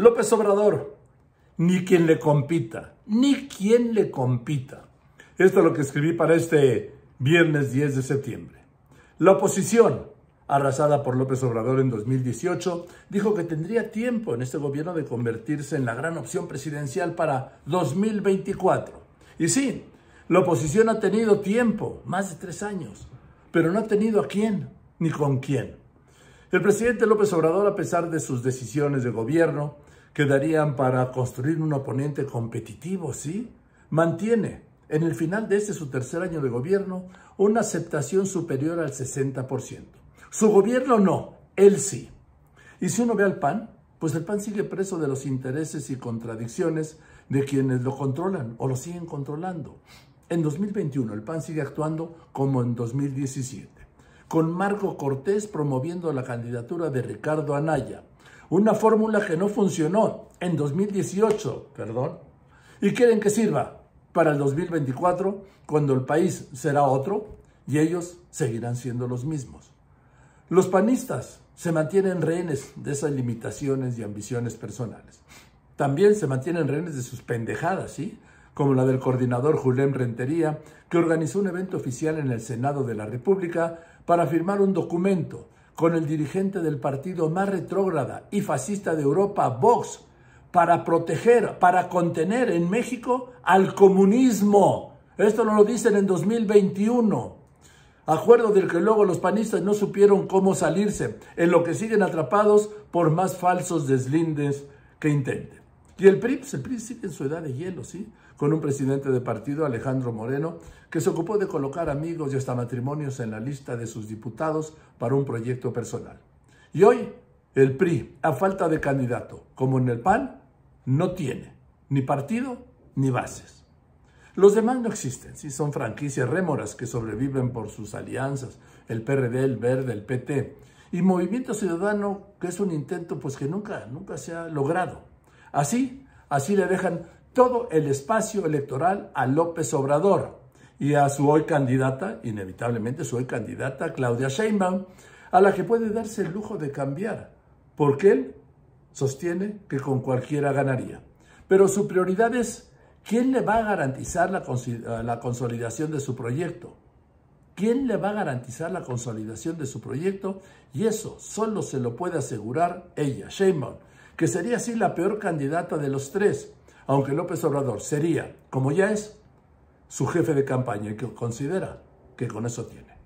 López Obrador, ni quien le compita, ni quien le compita. Esto es lo que escribí para este viernes 10 de septiembre. La oposición, arrasada por López Obrador en 2018, dijo que tendría tiempo en este gobierno de convertirse en la gran opción presidencial para 2024. Y sí, la oposición ha tenido tiempo, más de tres años, pero no ha tenido a quién ni con quién. El presidente López Obrador, a pesar de sus decisiones de gobierno, quedarían para construir un oponente competitivo, ¿sí? Mantiene en el final de este su tercer año de gobierno una aceptación superior al 60%. Su gobierno no, él sí. Y si uno ve al PAN, pues el PAN sigue preso de los intereses y contradicciones de quienes lo controlan o lo siguen controlando. En 2021 el PAN sigue actuando como en 2017, con Marco Cortés promoviendo la candidatura de Ricardo Anaya, una fórmula que no funcionó en 2018, perdón, y quieren que sirva para el 2024, cuando el país será otro y ellos seguirán siendo los mismos. Los panistas se mantienen rehenes de esas limitaciones y ambiciones personales. También se mantienen rehenes de sus pendejadas, ¿sí? Como la del coordinador Julián Rentería, que organizó un evento oficial en el Senado de la República para firmar un documento con el dirigente del partido más retrógrada y fascista de Europa, Vox, para proteger, para contener en México al comunismo. Esto no lo dicen en 2021. Acuerdo del que luego los panistas no supieron cómo salirse, en lo que siguen atrapados por más falsos deslindes que intenten. Y el PRI, pues el PRI sigue en su edad de hielo, ¿sí? Con un presidente de partido, Alejandro Moreno, que se ocupó de colocar amigos y hasta matrimonios en la lista de sus diputados para un proyecto personal. Y hoy, el PRI, a falta de candidato, como en el PAN, no tiene ni partido ni bases. Los demás no existen, sí son franquicias rémoras que sobreviven por sus alianzas, el PRD, el Verde, el PT, y Movimiento Ciudadano, que es un intento pues que nunca, nunca se ha logrado. Así, así le dejan todo el espacio electoral a López Obrador y a su hoy candidata, inevitablemente su hoy candidata, Claudia Sheinbaum, a la que puede darse el lujo de cambiar, porque él sostiene que con cualquiera ganaría. Pero su prioridad es quién le va a garantizar la, la consolidación de su proyecto. ¿Quién le va a garantizar la consolidación de su proyecto? Y eso solo se lo puede asegurar ella, Sheinbaum, que sería así la peor candidata de los tres, aunque López Obrador sería, como ya es, su jefe de campaña y que considera que con eso tiene.